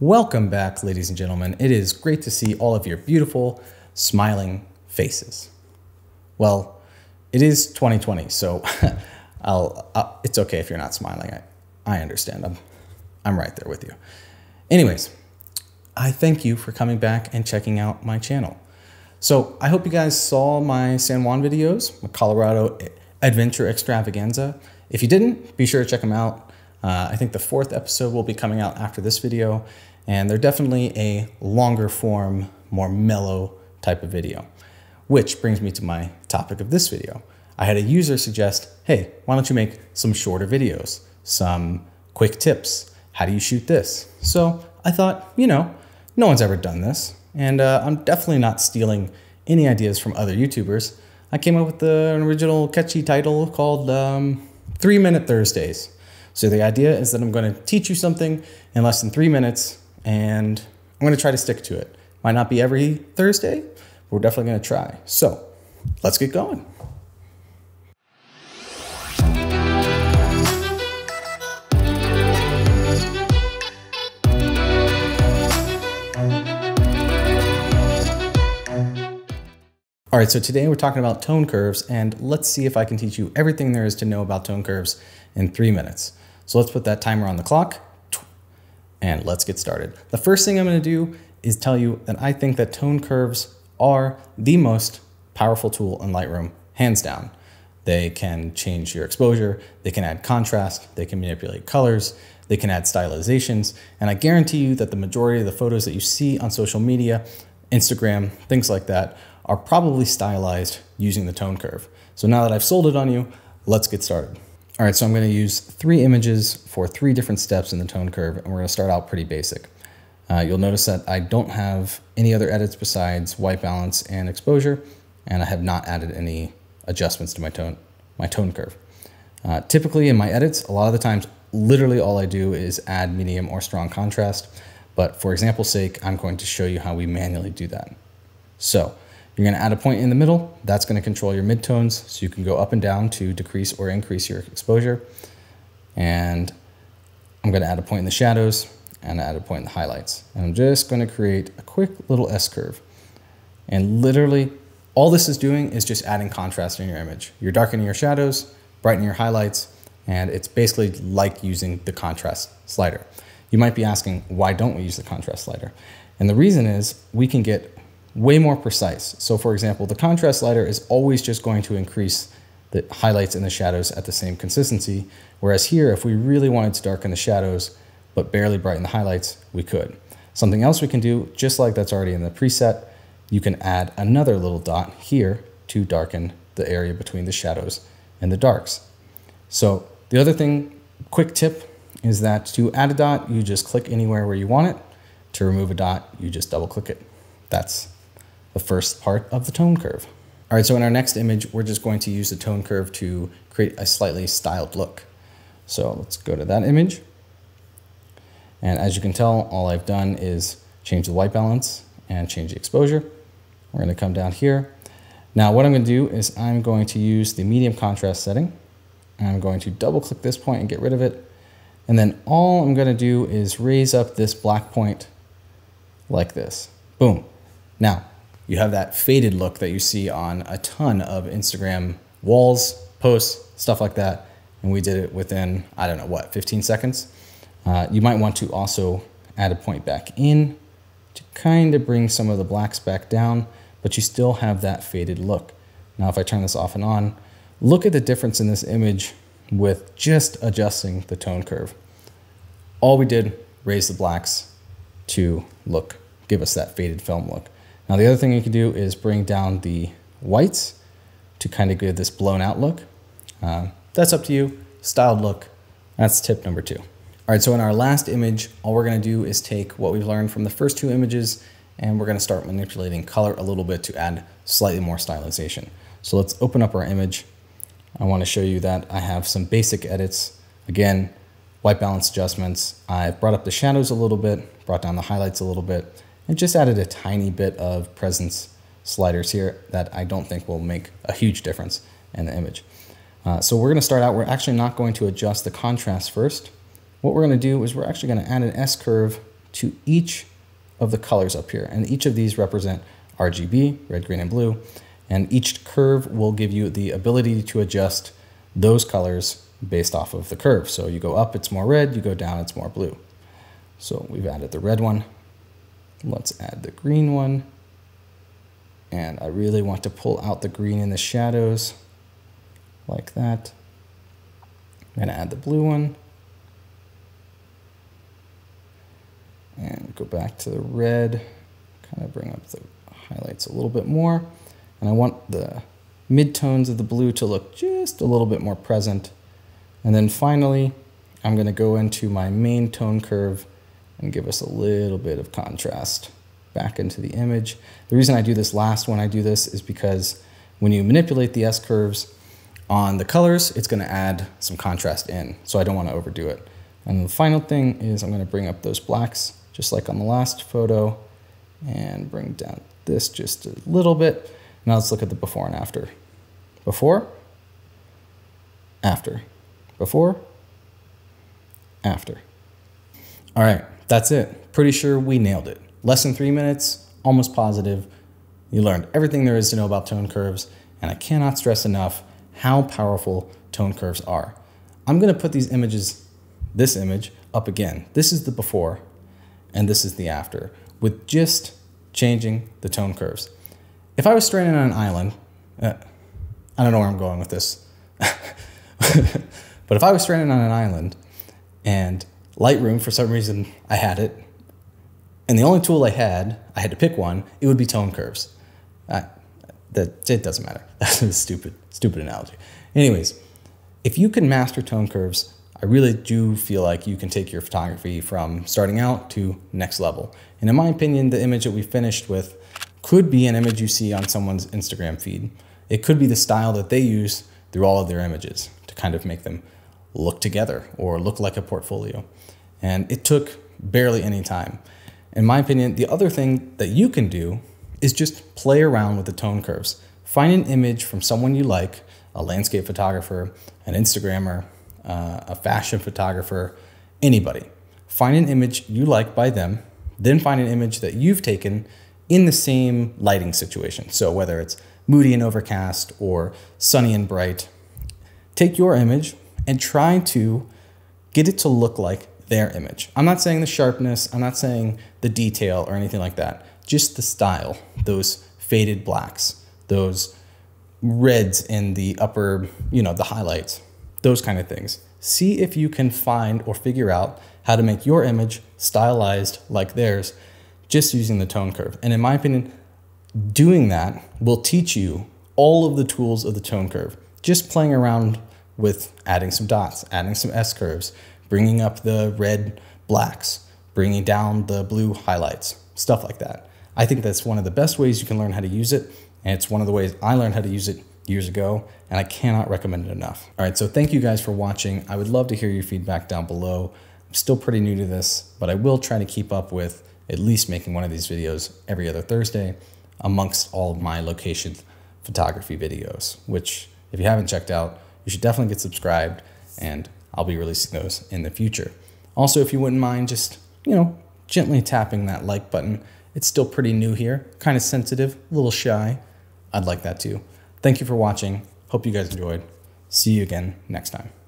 Welcome back, ladies and gentlemen. It is great to see all of your beautiful, smiling faces. Well, it is 2020, so I'll, I'll, it's okay if you're not smiling. I, I understand. I'm, I'm right there with you. Anyways, I thank you for coming back and checking out my channel. So I hope you guys saw my San Juan videos, my Colorado Adventure Extravaganza. If you didn't, be sure to check them out. Uh, I think the fourth episode will be coming out after this video, and they're definitely a longer form, more mellow type of video. Which brings me to my topic of this video. I had a user suggest, hey, why don't you make some shorter videos, some quick tips? How do you shoot this? So I thought, you know, no one's ever done this, and uh, I'm definitely not stealing any ideas from other YouTubers. I came up with the, an original catchy title called um, Three Minute Thursdays. So the idea is that I'm going to teach you something in less than three minutes, and I'm going to try to stick to it. Might not be every Thursday, but we're definitely going to try. So let's get going. All right, so today we're talking about tone curves, and let's see if I can teach you everything there is to know about tone curves in three minutes. So let's put that timer on the clock and let's get started. The first thing I'm gonna do is tell you that I think that tone curves are the most powerful tool in Lightroom, hands down. They can change your exposure, they can add contrast, they can manipulate colors, they can add stylizations, and I guarantee you that the majority of the photos that you see on social media, Instagram, things like that, are probably stylized using the tone curve. So now that I've sold it on you, let's get started. All right, so I'm gonna use three images for three different steps in the tone curve, and we're gonna start out pretty basic. Uh, you'll notice that I don't have any other edits besides white balance and exposure, and I have not added any adjustments to my tone, my tone curve. Uh, typically in my edits, a lot of the times, literally all I do is add medium or strong contrast, but for example's sake, I'm going to show you how we manually do that. So you're to add a point in the middle. That's to control your midtones. So you can go up and down to decrease or increase your exposure. And I'm going to add a point in the shadows and add a point in the highlights. And I'm just going to create a quick little S-curve. And literally all this is doing is just adding contrast in your image. You're darkening your shadows, brightening your highlights, and it's basically like using the contrast slider. You might be asking, why don't we use the contrast slider? And the reason is we can get way more precise. So for example, the contrast slider is always just going to increase the highlights and the shadows at the same consistency. Whereas here, if we really wanted to darken the shadows, but barely brighten the highlights, we could. Something else we can do, just like that's already in the preset, you can add another little dot here to darken the area between the shadows and the darks. So the other thing, quick tip, is that to add a dot, you just click anywhere where you want it. To remove a dot, you just double click it. That's the first part of the tone curve. All right, so in our next image, we're just going to use the tone curve to create a slightly styled look. So let's go to that image. And as you can tell, all I've done is change the white balance and change the exposure. We're gonna come down here. Now what I'm gonna do is I'm going to use the medium contrast setting. I'm going to double click this point and get rid of it. And then all I'm gonna do is raise up this black point like this. Boom. Now, you have that faded look that you see on a ton of Instagram walls, posts, stuff like that. And we did it within, I don't know what, 15 seconds. Uh, you might want to also add a point back in to kind of bring some of the blacks back down, but you still have that faded look. Now, if I turn this off and on, look at the difference in this image with just adjusting the tone curve. All we did, raise the blacks to look, give us that faded film look. Now the other thing you can do is bring down the whites to kind of give this blown out look. Uh, that's up to you, styled look. That's tip number two. All right, so in our last image, all we're gonna do is take what we've learned from the first two images and we're gonna start manipulating color a little bit to add slightly more stylization. So let's open up our image. I wanna show you that I have some basic edits. Again, white balance adjustments. I've brought up the shadows a little bit, brought down the highlights a little bit, and just added a tiny bit of presence sliders here that I don't think will make a huge difference in the image. Uh, so we're going to start out, we're actually not going to adjust the contrast first. What we're going to do is we're actually going to add an S-curve to each of the colors up here. And each of these represent RGB, red, green, and blue. And each curve will give you the ability to adjust those colors based off of the curve. So you go up, it's more red, you go down, it's more blue. So we've added the red one. Let's add the green one. And I really want to pull out the green in the shadows like that. I'm gonna add the blue one. And go back to the red, kind of bring up the highlights a little bit more. And I want the midtones of the blue to look just a little bit more present. And then finally, I'm gonna go into my main tone curve and give us a little bit of contrast back into the image. The reason I do this last when I do this is because when you manipulate the S curves on the colors, it's gonna add some contrast in. So I don't wanna overdo it. And the final thing is I'm gonna bring up those blacks, just like on the last photo, and bring down this just a little bit. Now let's look at the before and after. Before, after, before, after. All right, that's it. Pretty sure we nailed it. Less than three minutes, almost positive. You learned everything there is to know about tone curves, and I cannot stress enough how powerful tone curves are. I'm gonna put these images, this image, up again. This is the before, and this is the after, with just changing the tone curves. If I was stranded on an island, uh, I don't know where I'm going with this, but if I was stranded on an island and Lightroom, for some reason, I had it, and the only tool I had, I had to pick one, it would be tone curves. I, that it doesn't matter. That's a stupid, stupid analogy. Anyways, if you can master tone curves, I really do feel like you can take your photography from starting out to next level. And in my opinion, the image that we finished with could be an image you see on someone's Instagram feed. It could be the style that they use through all of their images to kind of make them look together or look like a portfolio. And it took barely any time. In my opinion, the other thing that you can do is just play around with the tone curves. Find an image from someone you like, a landscape photographer, an Instagrammer, uh, a fashion photographer, anybody. Find an image you like by them, then find an image that you've taken in the same lighting situation. So whether it's moody and overcast or sunny and bright, take your image and try to get it to look like their image. I'm not saying the sharpness, I'm not saying the detail or anything like that, just the style, those faded blacks, those reds in the upper, you know, the highlights, those kind of things. See if you can find or figure out how to make your image stylized like theirs just using the tone curve. And in my opinion, doing that will teach you all of the tools of the tone curve. Just playing around with adding some dots, adding some S curves, bringing up the red blacks, bringing down the blue highlights, stuff like that. I think that's one of the best ways you can learn how to use it. And it's one of the ways I learned how to use it years ago, and I cannot recommend it enough. All right, so thank you guys for watching. I would love to hear your feedback down below. I'm still pretty new to this, but I will try to keep up with at least making one of these videos every other Thursday amongst all of my location photography videos, which if you haven't checked out, you should definitely get subscribed and I'll be releasing those in the future. Also, if you wouldn't mind just, you know, gently tapping that like button. It's still pretty new here, kind of sensitive, a little shy. I'd like that too. Thank you for watching. Hope you guys enjoyed. See you again next time.